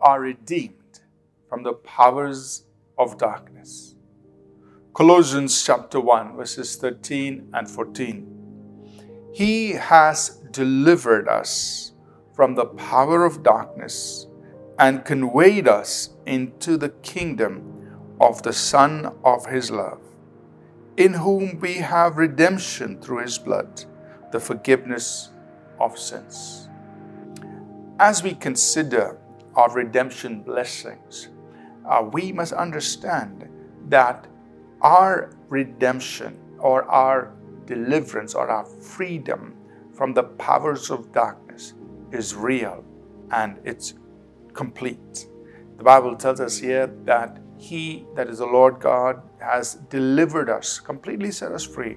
are redeemed from the powers of darkness. Colossians chapter 1, verses 13 and 14. He has delivered us from the power of darkness and conveyed us into the kingdom of the Son of His love, in whom we have redemption through His blood, the forgiveness of sins. As we consider our redemption blessings, uh, we must understand that our redemption or our deliverance or our freedom from the powers of darkness is real and it's complete. The Bible tells us here that He, that is the Lord God, has delivered us, completely set us free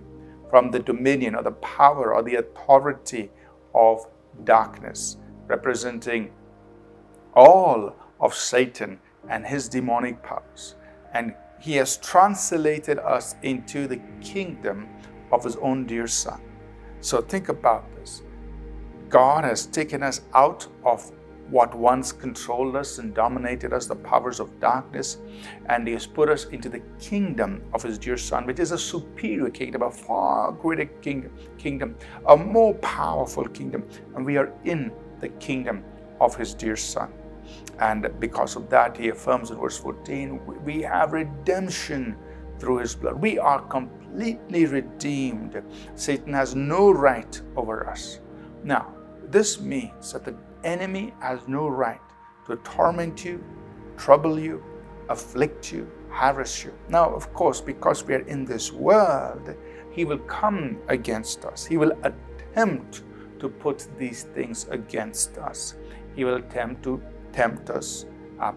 from the dominion or the power or the authority of darkness, representing all of Satan and his demonic powers. And he has translated us into the kingdom of his own dear son. So think about this. God has taken us out of what once controlled us and dominated us, the powers of darkness, and He has put us into the kingdom of His dear Son, which is a superior kingdom, a far greater kingdom, kingdom, a more powerful kingdom, and we are in the kingdom of His dear Son. And because of that, He affirms in verse 14, we have redemption through His blood. We are completely redeemed. Satan has no right over us. Now, this means that the enemy has no right to torment you, trouble you, afflict you, harass you. Now, of course, because we are in this world, he will come against us. He will attempt to put these things against us. He will attempt to tempt us, uh,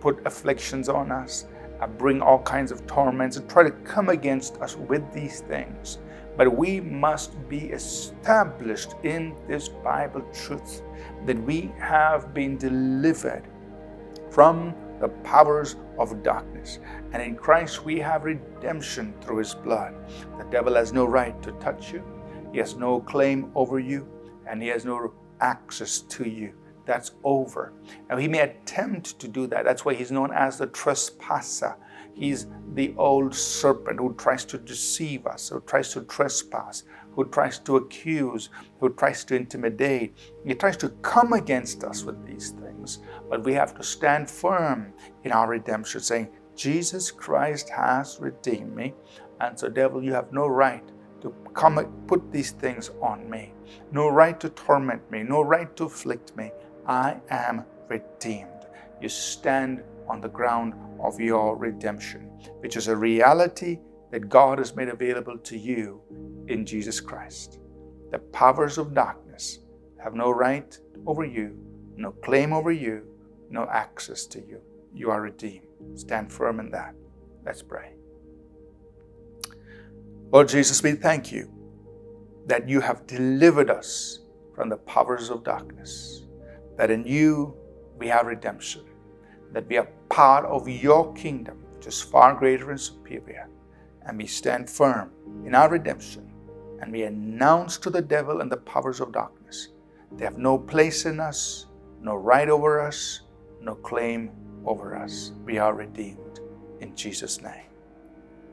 put afflictions on us, uh, bring all kinds of torments, and try to come against us with these things. But we must be established in this Bible truth that we have been delivered from the powers of darkness. And in Christ we have redemption through his blood. The devil has no right to touch you, he has no claim over you, and he has no access to you. That's over. Now, he may attempt to do that. That's why he's known as the trespasser. He's the old serpent who tries to deceive us, who tries to trespass, who tries to accuse, who tries to intimidate. He tries to come against us with these things. But we have to stand firm in our redemption, saying, Jesus Christ has redeemed me. And so, devil, you have no right to come put these things on me, no right to torment me, no right to afflict me. I am redeemed. You stand on the ground of your redemption, which is a reality that God has made available to you in Jesus Christ. The powers of darkness have no right over you, no claim over you, no access to you. You are redeemed. Stand firm in that. Let's pray. Lord Jesus, we thank you that you have delivered us from the powers of darkness, that in you we have redemption that we are part of your kingdom, which is far greater and superior, and we stand firm in our redemption, and we announce to the devil and the powers of darkness they have no place in us, no right over us, no claim over us. We are redeemed in Jesus' name.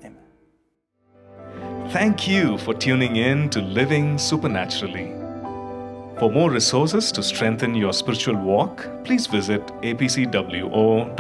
Amen. Thank you for tuning in to Living Supernaturally. For more resources to strengthen your spiritual walk, please visit apcwo.org.